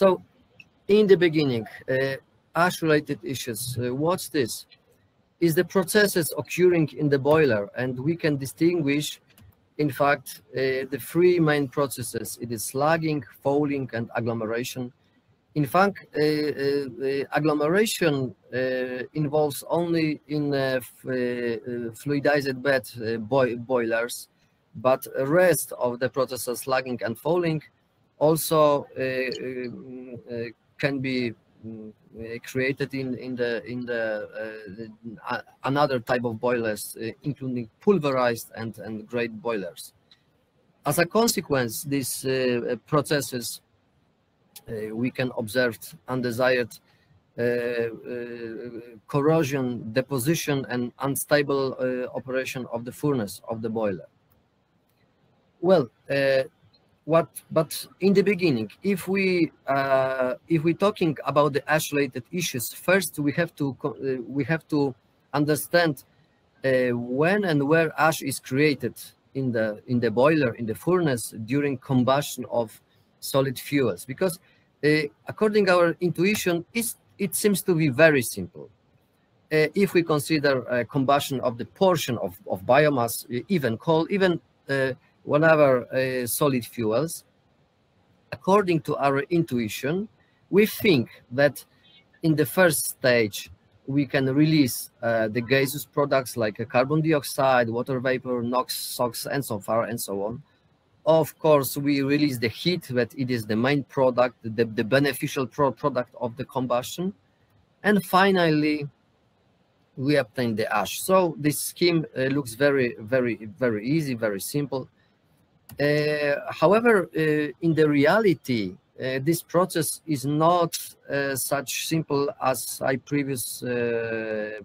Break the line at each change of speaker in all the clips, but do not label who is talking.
So in the beginning, uh, ash-related issues, uh, what's this? Is the processes occurring in the boiler and we can distinguish in fact, uh, the three main processes, it is slagging, fouling, and agglomeration. In fact, uh, uh, agglomeration involves only in fluidized bed boi boilers, but rest of the processes, slagging and fouling, also can be mm, created in in the in the, uh, uh, another type of boilers, uh, including pulverized and and grate boilers. As a consequence, these processes we can observe undesired uh, uh, corrosion, deposition, and unstable uh, operation of the furnace of the boiler. Well, what but in the beginning if we uh, if we're talking about the ash related issues first we have to uh, we have to understand uh, when and where ash is created in the in the boiler in the furnace during combustion of solid fuels. Because uh, according our intuition it seems to be very simple. Uh, if we consider combustion of the portion of, of biomass even coal even whatever uh, solid fuels, according to our intuition, we think that in the first stage, we can release uh, the gaseous products like carbon dioxide, water vapor, NOx, SOx, and so far, and so on. Of course, we release the heat, that it is the main product, the, the beneficial pro product of the combustion. And finally, we obtain the ash. So this scheme uh, looks very, very, very easy, very simple. Uh, however, uh, in the reality, uh, this process is not such simple as I previously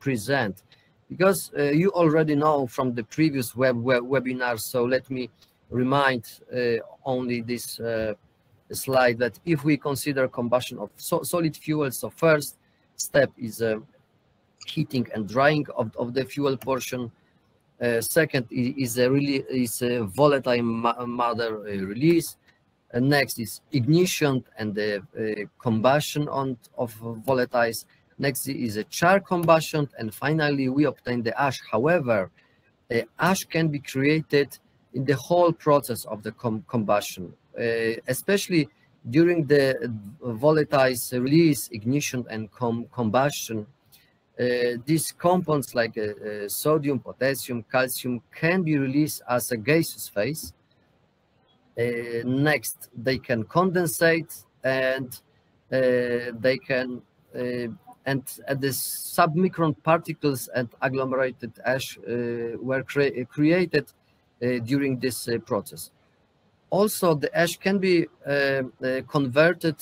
present. Because uh, you already know from the previous web, web webinar so let me remind uh, only this uh, slide that if we consider combustion of so solid fuels so first step is heating and drying of, of the fuel portion uh, second is a really is a volatile matter uh, release. And next is ignition and the uh, combustion on, of volatiles. Next is a char combustion, and finally we obtain the ash. However, ash can be created in the whole process of the com combustion, especially during the volatiles release, ignition, and com combustion uh, these compounds like uh, uh, sodium, potassium, calcium can be released as a gaseous phase. next, they can condensate and they can and the submicron particles and agglomerated ash uh, were cre created uh, during this uh, process. Also, the ash can be converted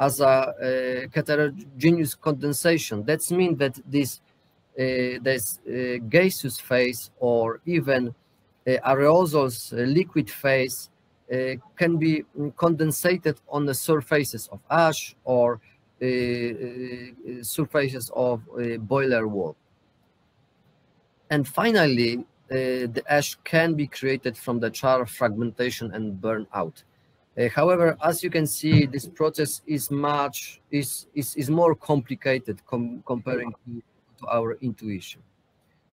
as a, a heterogeneous condensation. That means that this uh, this uh, gaseous phase or even aerosols liquid phase can be mm, condensated on the surfaces of ash or surfaces of boiler wall. And finally, uh, the ash can be created from the char fragmentation and burnout. Uh, however, as you can see, this process is much is is, is more complicated com comparing to, to our intuition.